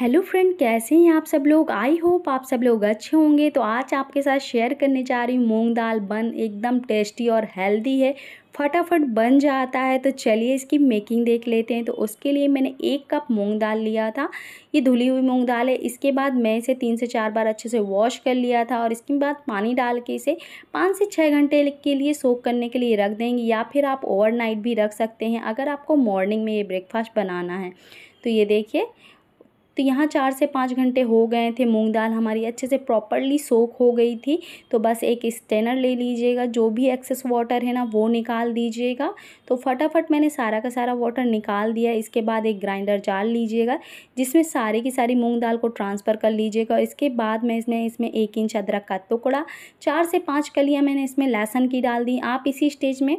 Hello friend, कैसे हैं आप सब लोग? आई होप आप सब लोग अच्छे होंगे। तो आज आपके साथ शेयर करने जा रही हूँ। मूंग दाल बन एकदम टेस्टी और हेल्दी है। फटाफट बन जाता है। तो चलिए इसकी मेकिंग देख लेते हैं। तो उसके लिए मैंने एक कप मूंग दाल लिया था। ये धुली हुई मूंग दाल है। इसके बाद मैं इसे तीन से चार बार अच्छे से वॉश कर लिया था और इसके बाद पानी डाल के इसे पाँच से छः घंटे के लिए सोक करने के लिए रख देंगे या फिर आप ओवरनाइट भी रख सकते हैं अगर आपको मॉर्निंग में ये ब्रेकफास्ट बनाना है। तो ये देखिए तो यहाँ चार से पाँच घंटे हो गए थे। मूंग दाल हमारी अच्छे से प्रॉपरली सोख हो गई थी। तो बस एक स्टेनर ले लीजिएगा। जो भी एक्सेस वाटर है ना, वो निकाल दीजिएगा। तो फटाफट मैंने सारा का सारा वाटर निकाल दिया। इसके बाद एक ग्राइंडर जार लीजिएगा, जिसमें सारी की सारी मूँग दाल को ट्रांसफ़र कर लीजिएगा। इसके बाद मैं इसमें इसमें एक इंच अदरक का टुकड़ा, चार से पाँच कलियाँ मैंने इसमें लहसन की डाल दी। आप इसी स्टेज में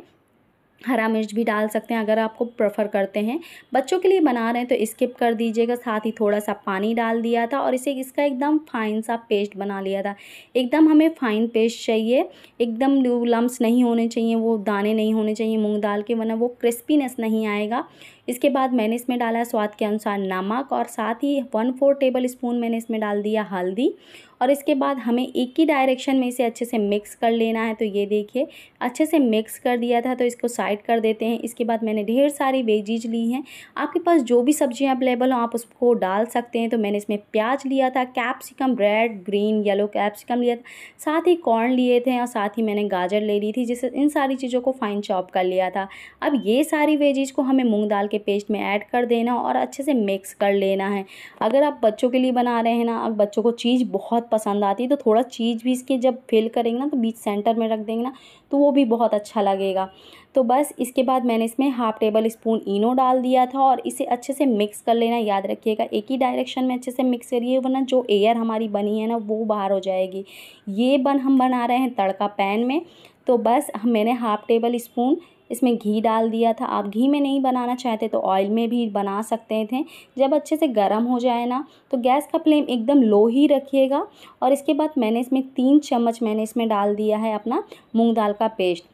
हरा मिर्च भी डाल सकते हैं अगर आपको प्रेफर करते हैं। बच्चों के लिए बना रहे हैं तो स्किप कर दीजिएगा, साथ ही थोड़ा सा पानी डाल दिया था और इसे इसका एकदम फाइन सा पेस्ट बना लिया था। एकदम हमें फाइन पेस्ट चाहिए, एकदम लम्स नहीं होने चाहिए, वो दाने नहीं होने चाहिए मूंग दाल के, वरना वो क्रिस्पीनेस नहीं आएगा। इसके बाद मैंने इसमें डाला स्वाद के अनुसार नमक और साथ ही वन फोर टेबल स्पून मैंने इसमें डाल दिया हल्दी। और इसके बाद हमें एक ही डायरेक्शन में इसे अच्छे से मिक्स कर लेना है तो ये देखिए, अच्छे से मिक्स कर दिया था तो इसको साइड कर देते हैं। इसके बाद मैंने ढेर सारी वेजीज ली हैं। आपके पास जो भी सब्ज़ियाँ अवेलेबल हो, आप उसको डाल सकते हैं। तो मैंने इसमें प्याज लिया था, capsicum red, green, yellow capsicum लिया था। साथ ही कॉर्न लिए थे और साथ ही मैंने गाजर ले ली थी, जिससे इन सारी चीज़ों को फाइन चॉप कर लिया था। अब ये सारी वेजीज को हमें मूँग दाल के पेस्ट में ऐड कर देना और अच्छे से मिक्स कर लेना है। अगर आप बच्चों के लिए बना रहे हैं ना, अब बच्चों को चीज़ बहुत पसंद आती है तो थोड़ा चीज़ भी इसके जब फिल करेंगे ना तो बीच सेंटर में रख देंगे ना तो वो भी बहुत अच्छा लगेगा। तो बस इसके बाद मैंने इसमें हाफ़ टेबल स्पून इनो डाल दिया था और इसे अच्छे से मिक्स कर लेना। याद रखिएगा, एक ही डायरेक्शन में अच्छे से मिक्स करिए, वरना जो एयर हमारी बनी है ना, वो बाहर हो जाएगी। ये बन, हम बना रहे हैं तड़का पैन में। तो बस मैंने हाफ़ टेबल स्पून इसमें घी डाल दिया था। आप घी में नहीं बनाना चाहते तो ऑयल में भी बना सकते थे। जब अच्छे से गर्म हो जाए ना तो गैस का फ्लेम एकदम लो ही रखिएगा। और इसके बाद मैंने इसमें तीन चम्मच मैंने इसमें डाल दिया है अपना मूंग दाल का पेस्ट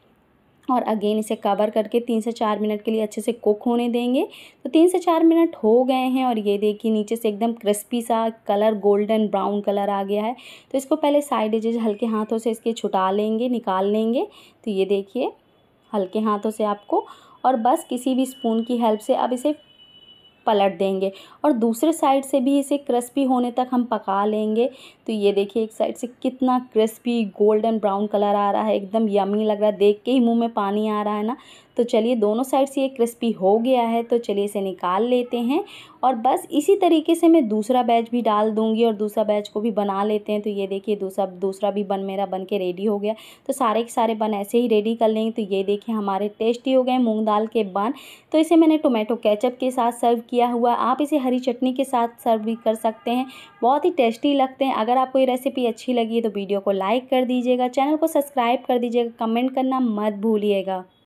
और अगेन इसे कवर करके तीन से चार मिनट के लिए अच्छे से कुक होने देंगे। तो तीन से चार मिनट हो गए हैं और ये देखिए नीचे से एकदम क्रिस्पी सा कलर गोल्डन ब्राउन कलर आ गया है। तो इसको पहले साइड एजेज हल्के हाथों से इसके छुटा लेंगे, निकाल लेंगे। तो ये देखिए हल्के हाथों से आपको और बस किसी भी स्पून की हेल्प से अब इसे पलट देंगे। और दूसरे साइड से भी इसे क्रिस्पी होने तक हम पका लेंगे। तो ये देखिए एक साइड से कितना क्रिस्पी गोल्डन ब्राउन कलर आ रहा है। एकदम यमी लग रहा है। देख के ही मुँह में पानी आ रहा है ना। तो चलिए दोनों साइड से ये क्रिस्पी हो गया है। तो चलिए इसे निकाल लेते हैं। और बस इसी तरीके से मैं दूसरा बैच भी डाल दूँगी और दूसरा बैच को भी बना लेते हैं। तो ये देखिए दूसरा दूसरा भी बन, मेरा बन के रेडी हो गया। तो सारे के सारे बन ऐसे ही रेडी कर लेंगे। तो ये देखिए हमारे टेस्टी हो गए मूँग दाल के बन। तो इसे मैंने टोमेटो केचप के साथ सर्व किया हुआ, आप इसे हरी चटनी के साथ सर्व भी कर सकते हैं। बहुत ही टेस्टी लगते हैं। अगर आपको ये रेसिपी अच्छी लगी है तो वीडियो को लाइक कर दीजिएगा चैनल को सब्सक्राइब कर दीजिएगा कमेंट करना मत भूलिएगा।